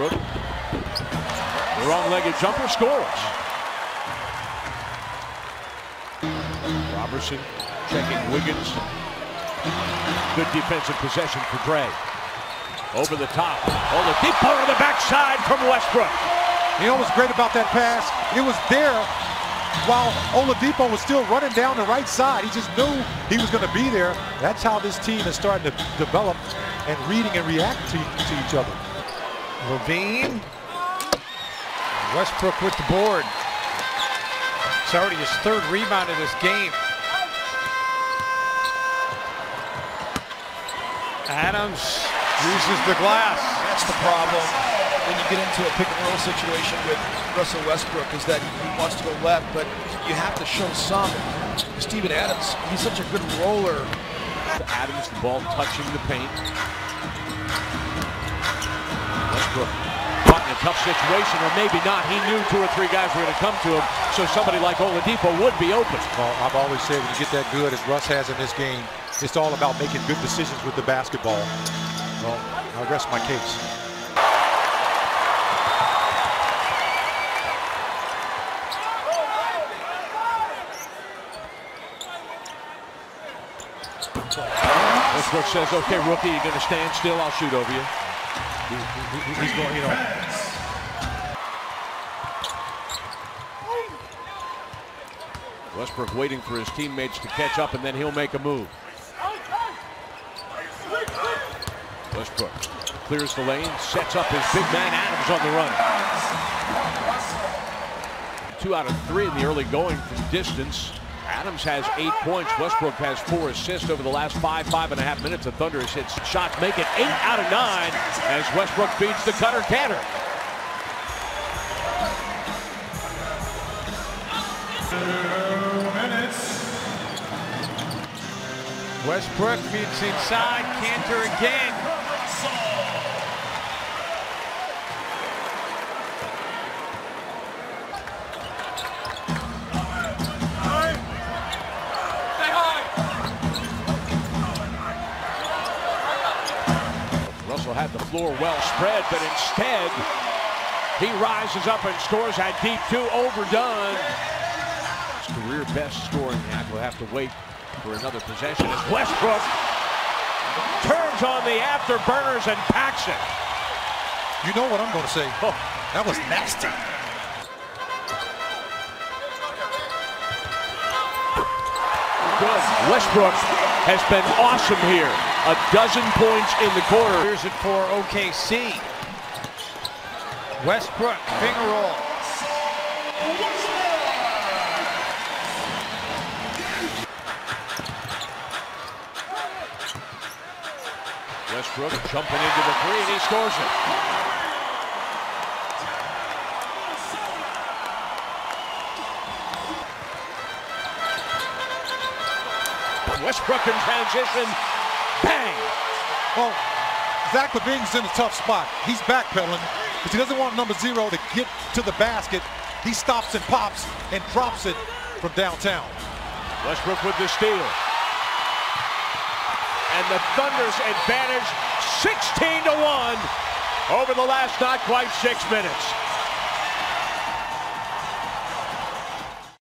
Westbrook. Wrong-legged jumper scores. Roberson checking Wiggins. Good defensive possession for Dre. Over the top. Oh, the deep part of the backside from Westbrook. You know what's great about that pass? It was there while Oladipo was still running down the right side. He just knew he was going to be there. That's how this team is starting to develop and reading and reacting to, to each other. LaVine. Westbrook with the board. It's already his third rebound of this game. Adams uses the glass. That's the problem when you get into a pick and roll situation with Russell Westbrook is that he wants to go left, but you have to show some. Steven Adams, he's such a good roller. Adams, the ball touching the paint. Westbrook caught in a tough situation, or maybe not. He knew two or three guys were going to come to him, so somebody like Oladipo would be open. Well, I've always said when you get that good as Russ has in this game, it's all about making good decisions with the basketball. Well, I rest my case. Westbrook says, okay, rookie, you're going to stand still. I'll shoot over you. He's going, you know. Westbrook waiting for his teammates to catch up, and then he'll make a move. Westbrook clears the lane, sets up his big man Adams on the run. Two out of three in the early going from distance. Adams has eight points. Westbrook has four assists over the last five, five and a half minutes. The Thunder has hit shots, make it eight out of nine as Westbrook beats the cutter Kanter. Westbrook feeds inside. Kanter again. Russell had the floor well spread, but instead he rises up and scores at deep two, overdone. His career best scoring act will have to wait for another possession as Westbrook turns on the afterburners and packs it. You know what I'm going to say. Oh, that was nasty. Good. Westbrook has been awesome here. A dozen points in the quarter. Here's it for OKC. Westbrook, finger roll. Westbrook jumping into the three, and he scores it. Westbrook in transition, bang! Well, Zach LaVine's in a tough spot. He's backpedaling because he doesn't want number zero to get to the basket. He stops and pops and drops it from downtown. Westbrook with the steal. And the Thunder's advantage 16 to 1 over the last not quite six minutes.